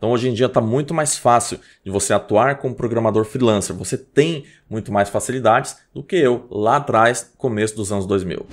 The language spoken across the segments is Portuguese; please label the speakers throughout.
Speaker 1: Então hoje em dia está muito mais fácil de você atuar como programador freelancer. Você tem muito mais facilidades do que eu lá atrás, começo dos anos 2000.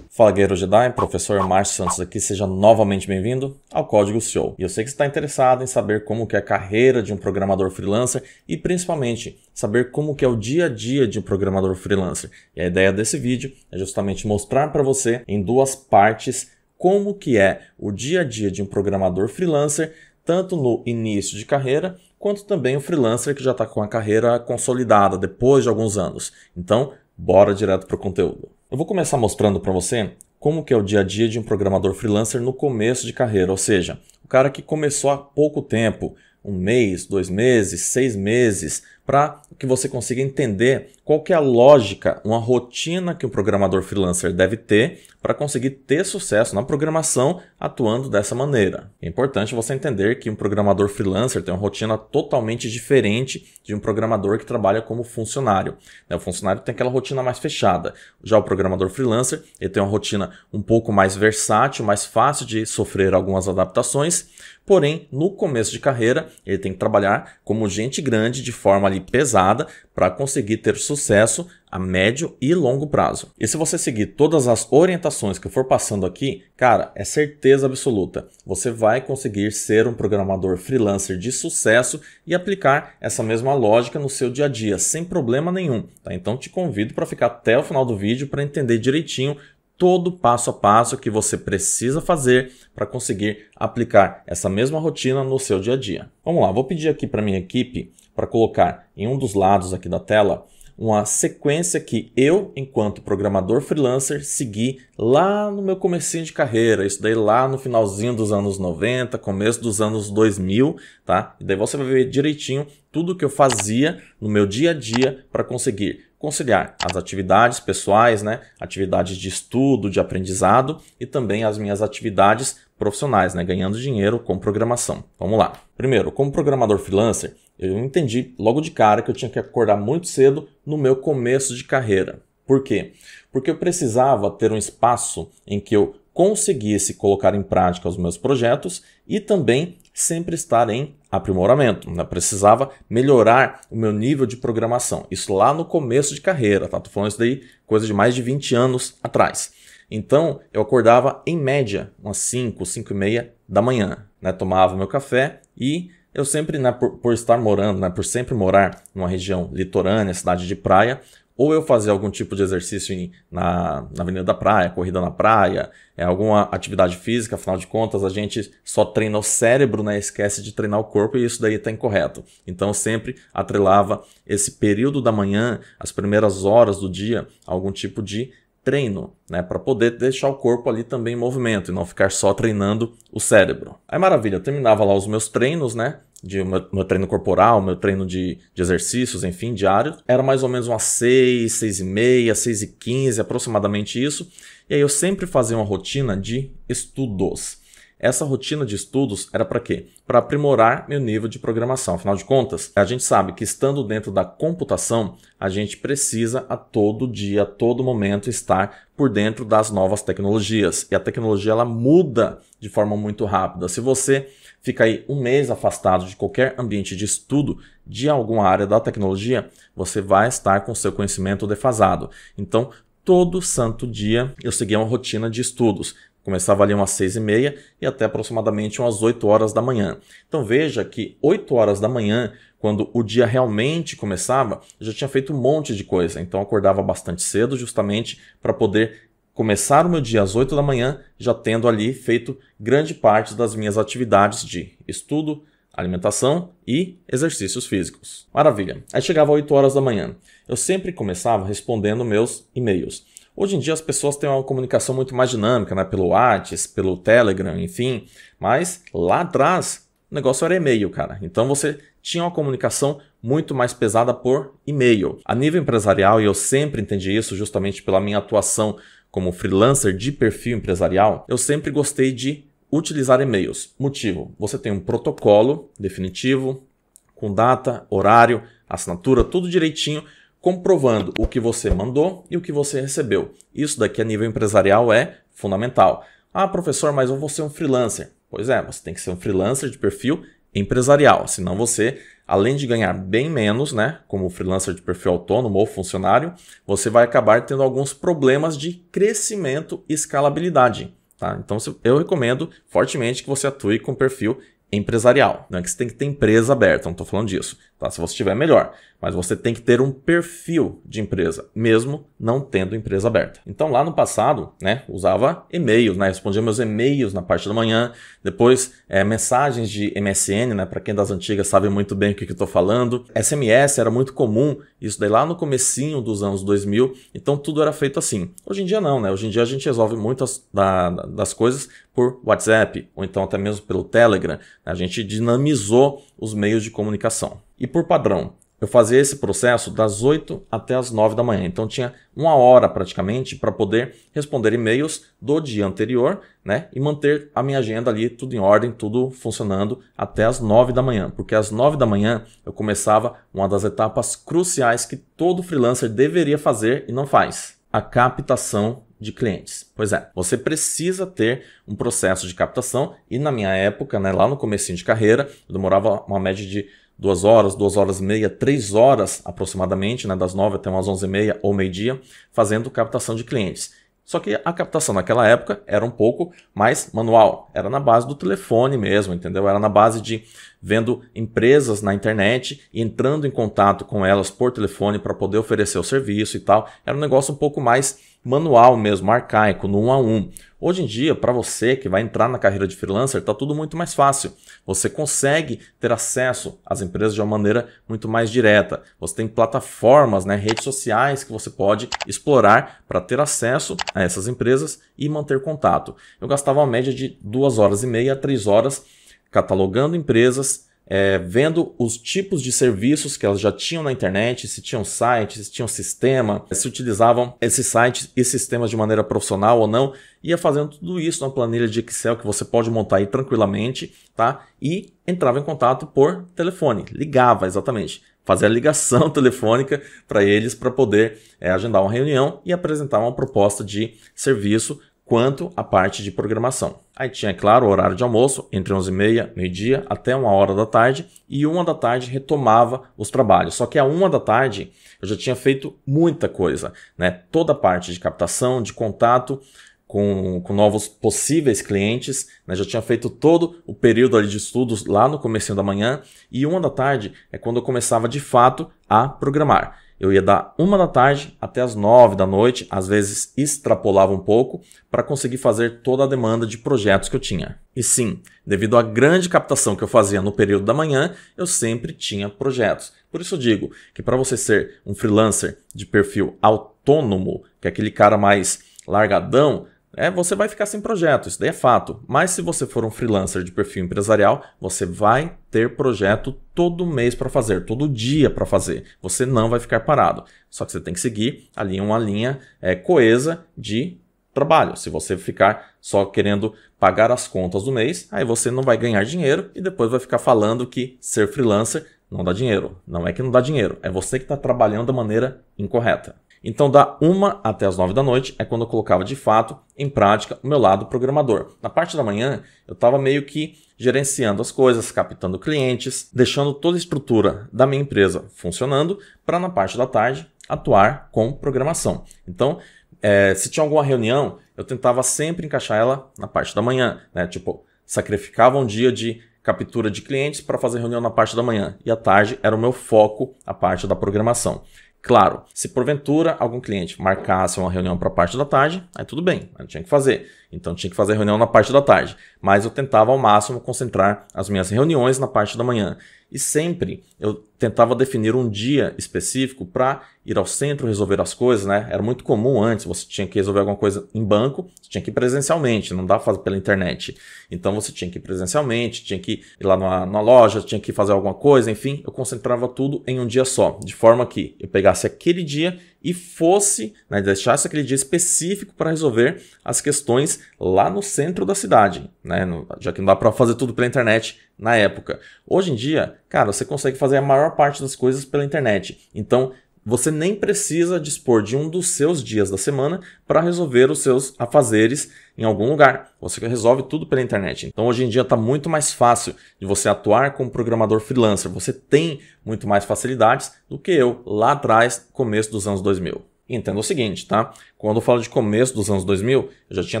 Speaker 1: Fala Guerreiro Jedi, professor Márcio Santos aqui, seja novamente bem-vindo ao Código Show. E eu sei que está interessado em saber como que é a carreira de um programador freelancer e principalmente saber como que é o dia a dia de um programador freelancer. E a ideia desse vídeo é justamente mostrar para você em duas partes como que é o dia a dia de um programador freelancer, tanto no início de carreira quanto também o freelancer que já está com a carreira consolidada depois de alguns anos. Então, bora direto para o conteúdo. Eu vou começar mostrando para você como que é o dia a dia de um programador freelancer no começo de carreira, ou seja, o cara que começou há pouco tempo, um mês, dois meses, seis meses, para que você consiga entender qual que é a lógica, uma rotina que um programador freelancer deve ter para conseguir ter sucesso na programação atuando dessa maneira. É importante você entender que um programador freelancer tem uma rotina totalmente diferente de um programador que trabalha como funcionário. Né, o funcionário tem aquela rotina mais fechada. Já o programador freelancer ele tem uma rotina um pouco mais versátil, mais fácil de sofrer algumas adaptações. Porém, no começo de carreira, ele tem que trabalhar como gente grande de forma ali pesada para conseguir ter sucesso a médio e longo prazo. E se você seguir todas as orientações que eu for passando aqui, cara, é certeza absoluta, você vai conseguir ser um programador freelancer de sucesso e aplicar essa mesma lógica no seu dia a dia, sem problema nenhum. Tá? Então te convido para ficar até o final do vídeo para entender direitinho todo passo a passo que você precisa fazer para conseguir aplicar essa mesma rotina no seu dia a dia. Vamos lá, vou pedir aqui para minha equipe para colocar em um dos lados aqui da tela uma sequência que eu, enquanto programador freelancer, segui lá no meu comecinho de carreira, isso daí lá no finalzinho dos anos 90, começo dos anos 2000, tá? E daí você vai ver direitinho tudo que eu fazia no meu dia a dia para conseguir conciliar as atividades pessoais, né, atividades de estudo, de aprendizado e também as minhas atividades profissionais, né, ganhando dinheiro com programação. Vamos lá. Primeiro, como programador freelancer, eu entendi logo de cara que eu tinha que acordar muito cedo no meu começo de carreira. Por quê? Porque eu precisava ter um espaço em que eu conseguisse colocar em prática os meus projetos e também sempre estar em aprimoramento. Né? Precisava melhorar o meu nível de programação. Isso lá no começo de carreira, tá? Tô falando isso daí coisa de mais de 20 anos atrás. Então, eu acordava em média umas 5, 5 e meia da manhã, né? Tomava meu café e eu sempre, né, por, por estar morando, né, por sempre morar numa região litorânea, cidade de praia, ou eu fazer algum tipo de exercício em, na, na Avenida da Praia, corrida na praia, é, alguma atividade física, afinal de contas a gente só treina o cérebro, né, esquece de treinar o corpo e isso daí está incorreto. Então eu sempre atrelava esse período da manhã, as primeiras horas do dia, algum tipo de treino, né, para poder deixar o corpo ali também em movimento e não ficar só treinando o cérebro. Aí maravilha, eu terminava lá os meus treinos, né, de meu, treino corporal, meu treino de, de exercícios, enfim, diário, era mais ou menos umas 6, 6 e meia, 6 e 15, aproximadamente isso. E aí eu sempre fazia uma rotina de estudos. Essa rotina de estudos era para quê? Para aprimorar meu nível de programação. Afinal de contas, a gente sabe que estando dentro da computação, a gente precisa a todo dia, a todo momento estar por dentro das novas tecnologias. E a tecnologia ela muda de forma muito rápida. Se você fica aí um mês afastado de qualquer ambiente de estudo de alguma área da tecnologia, você vai estar com seu conhecimento defasado. Então, todo santo dia eu seguia uma rotina de estudos. Começava ali umas seis e meia e até aproximadamente umas 8 horas da manhã. Então veja que 8 horas da manhã, quando o dia realmente começava, já tinha feito um monte de coisa. Então acordava bastante cedo justamente para poder começar o meu dia às 8 da manhã, já tendo ali feito grande parte das minhas atividades de estudo, alimentação e exercícios físicos. Maravilha. Aí chegava 8 horas da manhã. Eu sempre começava respondendo meus e-mails. Hoje em dia as pessoas têm uma comunicação muito mais dinâmica, né? Pelo WhatsApp, pelo Telegram, enfim. Mas lá atrás o negócio era e-mail, cara. Então você tinha uma comunicação muito mais pesada por e-mail. A nível empresarial, e eu sempre entendi isso justamente pela minha atuação como freelancer de perfil empresarial, eu sempre gostei de utilizar e-mails. Motivo: você tem um protocolo definitivo, com data, horário, assinatura, tudo direitinho comprovando o que você mandou e o que você recebeu. Isso daqui a nível empresarial é fundamental. Ah, professor, mas eu vou ser um freelancer. Pois é, você tem que ser um freelancer de perfil empresarial, senão você, além de ganhar bem menos, né, como freelancer de perfil autônomo ou funcionário, você vai acabar tendo alguns problemas de crescimento e escalabilidade. Tá? Então eu recomendo fortemente que você atue com perfil empresarial. Não é que você tem que ter empresa aberta, não estou falando disso. Tá? Se você tiver, melhor. Mas você tem que ter um perfil de empresa, mesmo não tendo empresa aberta. Então, lá no passado, né, usava e-mails, né, respondia meus e-mails na parte da manhã, depois é, mensagens de MSN, né, para quem das antigas sabe muito bem o que, que eu estou falando. SMS era muito comum, isso daí lá no comecinho dos anos 2000, então tudo era feito assim. Hoje em dia não, né? Hoje em dia a gente resolve muitas da, das coisas por WhatsApp, ou então até mesmo pelo Telegram. A gente dinamizou os meios de comunicação. E por padrão, eu fazia esse processo das 8 até as 9 da manhã. Então tinha uma hora praticamente para poder responder e-mails do dia anterior, né? E manter a minha agenda ali tudo em ordem, tudo funcionando até as 9 da manhã. Porque às 9 da manhã eu começava uma das etapas cruciais que todo freelancer deveria fazer e não faz: a captação de clientes. Pois é, você precisa ter um processo de captação e na minha época, né, lá no começo de carreira, eu demorava uma média de duas horas, duas horas e meia, três horas aproximadamente, né, das nove até umas onze e meia ou meio-dia, fazendo captação de clientes. Só que a captação naquela época era um pouco mais manual, era na base do telefone mesmo, entendeu? Era na base de vendo empresas na internet e entrando em contato com elas por telefone para poder oferecer o serviço e tal. Era um negócio um pouco mais manual mesmo, arcaico, no um a um. Hoje em dia, para você que vai entrar na carreira de freelancer, está tudo muito mais fácil. Você consegue ter acesso às empresas de uma maneira muito mais direta. Você tem plataformas, né, redes sociais que você pode explorar para ter acesso a essas empresas e manter contato. Eu gastava uma média de duas horas e meia a três horas catalogando empresas, é, vendo os tipos de serviços que elas já tinham na internet, se tinham sites, se tinham sistema, se utilizavam esses sites e sistemas de maneira profissional ou não, ia fazendo tudo isso na planilha de Excel que você pode montar aí tranquilamente, tá? E entrava em contato por telefone, ligava exatamente, fazia a ligação telefônica para eles para poder é, agendar uma reunião e apresentar uma proposta de serviço quanto à parte de programação. Aí tinha, claro, o horário de almoço, entre 11h30, meio-dia, até uma hora da tarde, e uma da tarde retomava os trabalhos. Só que a uma da tarde eu já tinha feito muita coisa, né? Toda a parte de captação, de contato com, com novos possíveis clientes, né? já tinha feito todo o período ali de estudos lá no começo da manhã, e uma da tarde é quando eu começava de fato a programar. Eu ia dar uma da tarde até as nove da noite, às vezes extrapolava um pouco, para conseguir fazer toda a demanda de projetos que eu tinha. E sim, devido à grande captação que eu fazia no período da manhã, eu sempre tinha projetos. Por isso eu digo que para você ser um freelancer de perfil autônomo, que é aquele cara mais largadão, é, você vai ficar sem projeto, isso daí é fato. Mas se você for um freelancer de perfil empresarial, você vai ter projeto todo mês para fazer, todo dia para fazer. Você não vai ficar parado. Só que você tem que seguir ali uma linha é, coesa de trabalho. Se você ficar só querendo pagar as contas do mês, aí você não vai ganhar dinheiro e depois vai ficar falando que ser freelancer não dá dinheiro. Não é que não dá dinheiro, é você que está trabalhando da maneira incorreta. Então, da uma até as nove da noite é quando eu colocava de fato em prática o meu lado programador. Na parte da manhã, eu estava meio que gerenciando as coisas, captando clientes, deixando toda a estrutura da minha empresa funcionando, para na parte da tarde atuar com programação. Então, é, se tinha alguma reunião, eu tentava sempre encaixar ela na parte da manhã, né? Tipo, sacrificava um dia de captura de clientes para fazer reunião na parte da manhã e à tarde era o meu foco a parte da programação. Claro, se porventura algum cliente marcasse uma reunião para a parte da tarde, aí tudo bem, eu tinha que fazer. Então tinha que fazer reunião na parte da tarde. Mas eu tentava ao máximo concentrar as minhas reuniões na parte da manhã. E sempre eu tentava definir um dia específico para ir ao centro resolver as coisas, né? Era muito comum antes, você tinha que resolver alguma coisa em banco, você tinha que ir presencialmente, não dá para fazer pela internet. Então você tinha que ir presencialmente, tinha que ir lá numa, numa loja, tinha que fazer alguma coisa, enfim, eu concentrava tudo em um dia só, de forma que eu pegasse aquele dia e fosse, né, deixasse aquele dia específico para resolver as questões lá no centro da cidade, né, no, já que não dá para fazer tudo pela internet na época. Hoje em dia, cara, você consegue fazer a maior parte das coisas pela internet. Então, você nem precisa dispor de um dos seus dias da semana para resolver os seus afazeres em algum lugar. Você resolve tudo pela internet. Então hoje em dia está muito mais fácil de você atuar como programador freelancer. Você tem muito mais facilidades do que eu lá atrás, começo dos anos 2000. Entenda o seguinte, tá? Quando eu falo de começo dos anos 2000, eu já tinha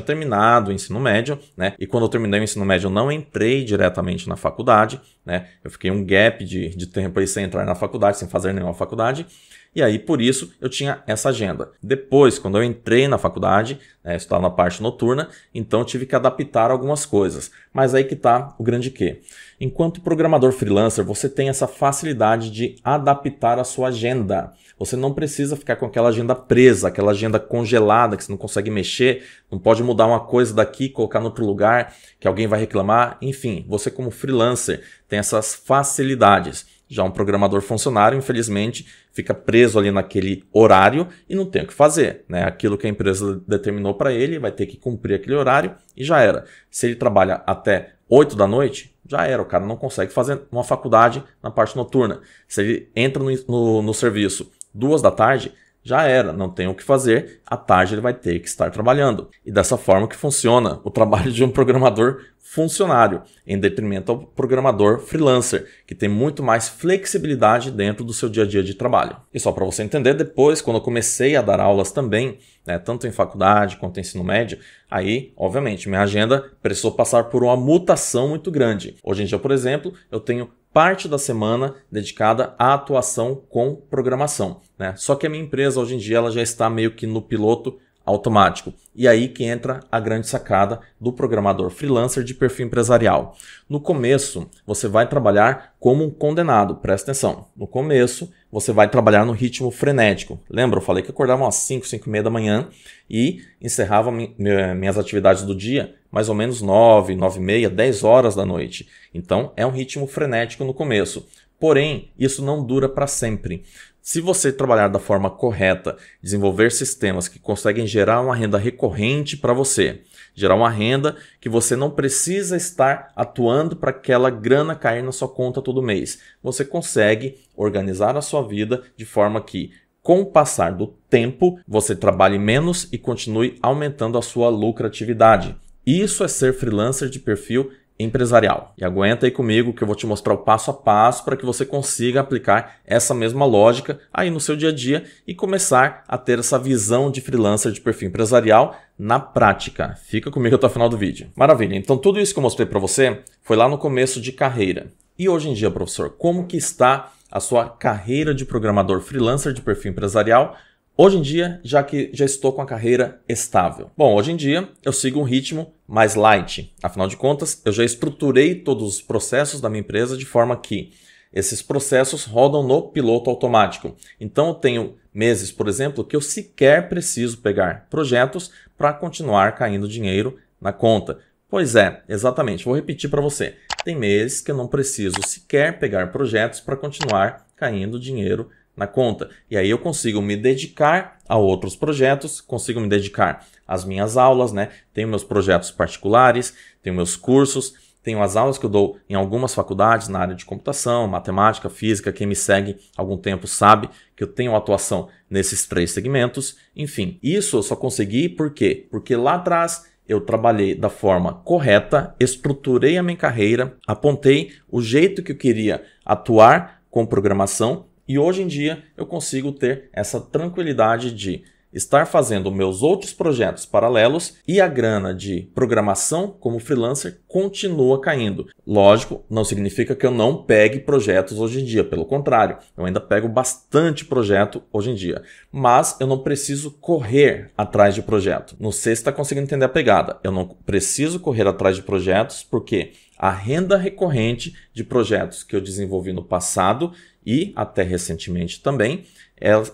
Speaker 1: terminado o ensino médio, né? E quando eu terminei o ensino médio, eu não entrei diretamente na faculdade, né? Eu fiquei um gap de, de tempo aí sem entrar na faculdade, sem fazer nenhuma faculdade. E aí, por isso, eu tinha essa agenda. Depois, quando eu entrei na faculdade, né, eu estava na parte noturna, então tive que adaptar algumas coisas. Mas aí que está o grande quê. Enquanto programador freelancer, você tem essa facilidade de adaptar a sua agenda. Você não precisa ficar com aquela agenda presa, aquela agenda congelada que você não consegue mexer, não pode mudar uma coisa daqui, colocar no outro lugar, que alguém vai reclamar. Enfim, você como freelancer tem essas facilidades. Já um programador funcionário, infelizmente, fica preso ali naquele horário e não tem o que fazer. Né? Aquilo que a empresa determinou para ele, vai ter que cumprir aquele horário e já era. Se ele trabalha até 8 da noite, já era. O cara não consegue fazer uma faculdade na parte noturna. Se ele entra no, no, no serviço duas da tarde, já era, não tem o que fazer, à tarde ele vai ter que estar trabalhando. E dessa forma que funciona o trabalho de um programador funcionário, em detrimento ao programador freelancer, que tem muito mais flexibilidade dentro do seu dia a dia de trabalho. E só para você entender, depois, quando eu comecei a dar aulas também, né, tanto em faculdade quanto em ensino médio, aí, obviamente, minha agenda precisou passar por uma mutação muito grande. Hoje em dia, por exemplo, eu tenho parte da semana dedicada à atuação com programação. Né? Só que a minha empresa hoje em dia ela já está meio que no piloto automático. E aí que entra a grande sacada do programador freelancer de perfil empresarial. No começo, você vai trabalhar como um condenado, presta atenção. No começo, você vai trabalhar no ritmo frenético. Lembra, eu falei que acordava umas 5, 5 e meia da manhã e encerrava minhas atividades do dia mais ou menos 9, 9 e meia, 10 horas da noite. Então, é um ritmo frenético no começo. Porém, isso não dura para sempre. Se você trabalhar da forma correta, desenvolver sistemas que conseguem gerar uma renda recorrente para você, gerar uma renda que você não precisa estar atuando para aquela grana cair na sua conta todo mês, você consegue organizar a sua vida de forma que com o passar do tempo, você trabalhe menos e continue aumentando a sua lucratividade. Isso é ser freelancer de perfil empresarial. E aguenta aí comigo que eu vou te mostrar o passo a passo para que você consiga aplicar essa mesma lógica aí no seu dia a dia e começar a ter essa visão de freelancer de perfil empresarial na prática. Fica comigo até o final do vídeo. Maravilha. Então tudo isso que eu mostrei para você foi lá no começo de carreira. E hoje em dia, professor, como que está a sua carreira de programador freelancer de perfil empresarial Hoje em dia, já que já estou com a carreira estável. Bom, hoje em dia eu sigo um ritmo mais light. Afinal de contas, eu já estruturei todos os processos da minha empresa de forma que esses processos rodam no piloto automático. Então eu tenho meses, por exemplo, que eu sequer preciso pegar projetos para continuar caindo dinheiro na conta. Pois é, exatamente. Vou repetir para você. Tem meses que eu não preciso sequer pegar projetos para continuar caindo dinheiro na conta. E aí eu consigo me dedicar a outros projetos, consigo me dedicar às minhas aulas, né? Tenho meus projetos particulares, tenho meus cursos, tenho as aulas que eu dou em algumas faculdades na área de computação, matemática, física. Quem me segue algum tempo sabe que eu tenho atuação nesses três segmentos. Enfim, isso eu só consegui por quê? Porque lá atrás eu trabalhei da forma correta, estruturei a minha carreira, apontei o jeito que eu queria atuar com programação e hoje em dia eu consigo ter essa tranquilidade de estar fazendo meus outros projetos paralelos e a grana de programação como freelancer continua caindo. Lógico, não significa que eu não pegue projetos hoje em dia, pelo contrário, eu ainda pego bastante projeto hoje em dia, mas eu não preciso correr atrás de projeto. Não sei se está conseguindo entender a pegada. Eu não preciso correr atrás de projetos porque a renda recorrente de projetos que eu desenvolvi no passado e até recentemente também,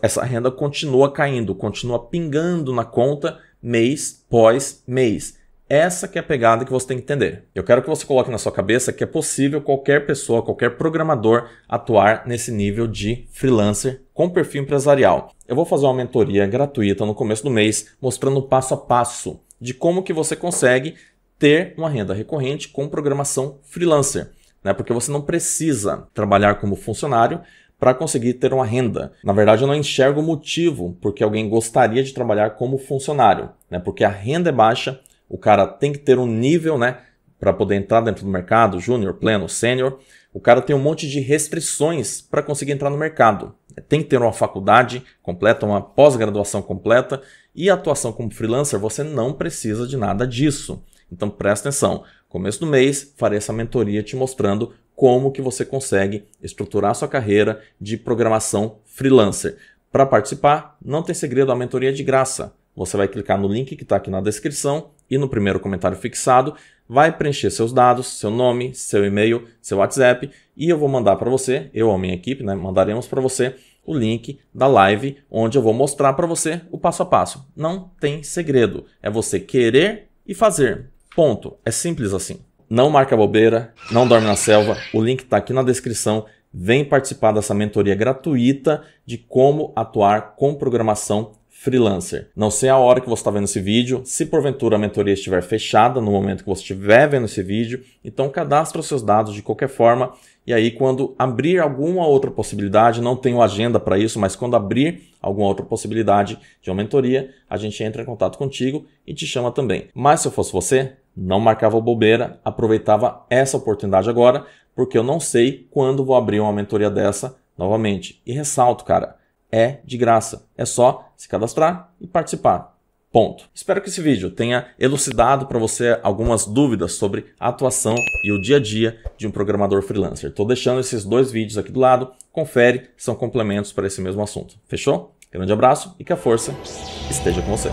Speaker 1: essa renda continua caindo, continua pingando na conta mês pós mês. Essa que é a pegada que você tem que entender. Eu quero que você coloque na sua cabeça que é possível qualquer pessoa, qualquer programador atuar nesse nível de freelancer com perfil empresarial. Eu vou fazer uma mentoria gratuita no começo do mês, mostrando passo a passo de como que você consegue ter uma renda recorrente com programação freelancer né? Porque você não precisa trabalhar como funcionário para conseguir ter uma renda. Na verdade, eu não enxergo motivo porque alguém gostaria de trabalhar como funcionário, né? Porque a renda é baixa, o cara tem que ter um nível, né, para poder entrar dentro do mercado, júnior, pleno, sênior. O cara tem um monte de restrições para conseguir entrar no mercado. Tem que ter uma faculdade completa, uma pós-graduação completa e atuação como freelancer, você não precisa de nada disso. Então presta atenção. Começo do mês farei essa mentoria te mostrando como que você consegue estruturar sua carreira de programação freelancer. Para participar, não tem segredo, a mentoria é de graça. Você vai clicar no link que está aqui na descrição e no primeiro comentário fixado, vai preencher seus dados, seu nome, seu e-mail, seu WhatsApp e eu vou mandar para você, eu ou minha equipe, né, mandaremos para você o link da live onde eu vou mostrar para você o passo a passo. Não tem segredo, é você querer e fazer. Ponto. É simples assim. Não marca bobeira, não dorme na selva. O link está aqui na descrição. Vem participar dessa mentoria gratuita de como atuar com programação freelancer. Não sei a hora que você está vendo esse vídeo, se porventura a mentoria estiver fechada no momento que você estiver vendo esse vídeo, então cadastre os seus dados de qualquer forma e aí quando abrir alguma outra possibilidade, não tenho agenda para isso, mas quando abrir alguma outra possibilidade de uma mentoria, a gente entra em contato contigo e te chama também. Mas se eu fosse você, não marcava bobeira, aproveitava essa oportunidade agora, porque eu não sei quando vou abrir uma mentoria dessa novamente. E ressalto, cara, é de graça. É só se cadastrar e participar. Ponto. Espero que esse vídeo tenha elucidado para você algumas dúvidas sobre a atuação e o dia a dia de um programador freelancer. Estou deixando esses dois vídeos aqui do lado. Confere, são complementos para esse mesmo assunto. Fechou? Grande abraço e que a força esteja com você.